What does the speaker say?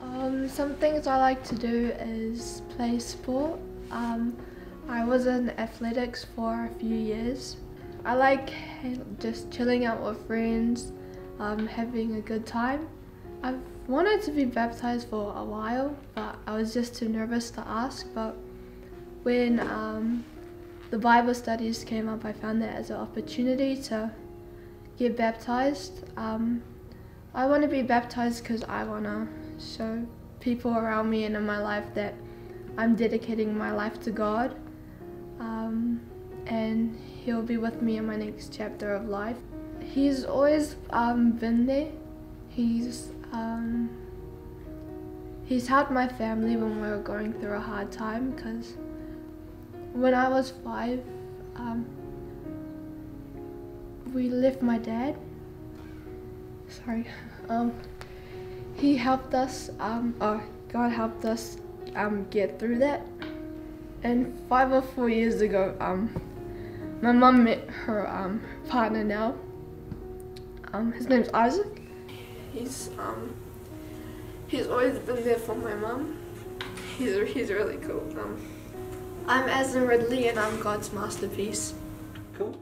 Um, some things I like to do is play sport. Um, I was in athletics for a few years. I like just chilling out with friends, um, having a good time. I've wanted to be baptized for a while, but I was just too nervous to ask. But when um, the Bible studies came up, I found that as an opportunity to get baptized. Um, I want to be baptized because I want to show people around me and in my life that I'm dedicating my life to God. Um, and He'll be with me in my next chapter of life. He's always um, been there. He's um, he's helped my family when we were going through a hard time because when I was five, um, we left my dad. Sorry. He helped us, um, oh, God helped us um, get through that. And five or four years ago, um, my mum met her um, partner now. Um, his name's Isaac. He's um, he's always been there for my mum. He's he's really cool. Um, I'm Azlyn Ridley, and I'm God's masterpiece. Cool.